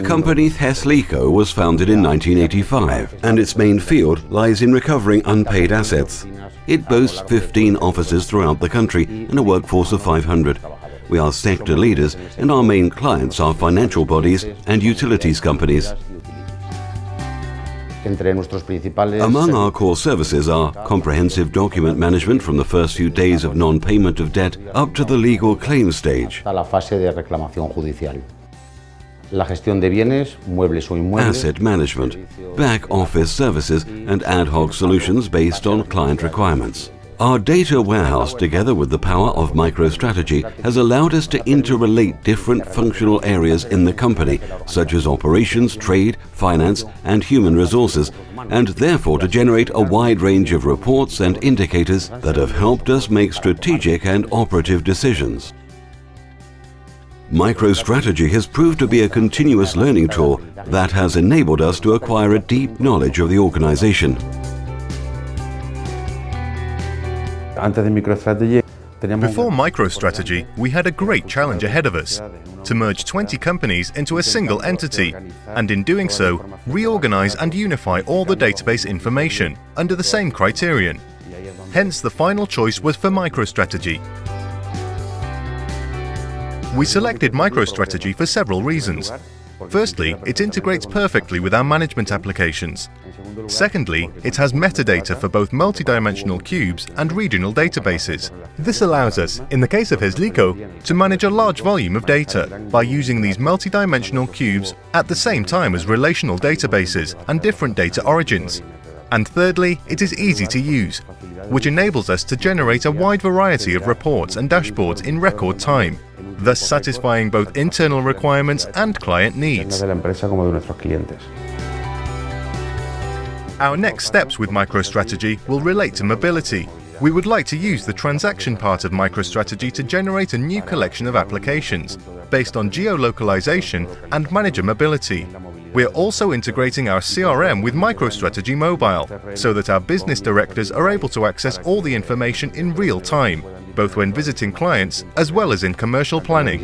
The company Geslico was founded in 1985 and its main field lies in recovering unpaid assets. It boasts 15 offices throughout the country and a workforce of 500. We are sector leaders and our main clients are financial bodies and utilities companies. Entre nuestros principales Among our core services are comprehensive document management from the first few days of non-payment of debt up to the legal claim stage, a la fase de reclamación judicial. La gestión de bienes, muebles o inmuebles, asset management, back office services and ad hoc solutions based on client requirements. Our data warehouse, together with the power of MicroStrategy, has allowed us to interrelate different functional areas in the company, such as operations, trade, finance, and human resources, and therefore to generate a wide range of reports and indicators that have helped us make strategic and operative decisions. MicroStrategy has proved to be a continuous learning tool that has enabled us to acquire a deep knowledge of the organization. Before MicroStrategy, we had a great challenge ahead of us to merge 20 companies into a single entity, and in doing so, reorganize and unify all the database information under the same criterion. Hence, the final choice was for MicroStrategy. We selected MicroStrategy for several reasons. Firstly, it integrates perfectly with our management applications. Secondly, it has metadata for both multidimensional cubes and relational databases. This allows us, in the case of Geslico, to manage a large volume of data by using these multidimensional cubes at the same time as relational databases and different data origins. And thirdly, it is easy to use, which enables us to generate a wide variety of reports and dashboards in record time, thus satisfying both internal requirements and client needs. de la empresa como de nuestros clientes. Our next steps with MicroStrategy will relate to mobility. We would like to use the transaction part of MicroStrategy to generate a new collection of applications based on geolocalization and manager mobility. We are also integrating our CRM with MicroStrategy Mobile so that our business directors are able to access all the information in real time, both when visiting clients as well as in commercial planning.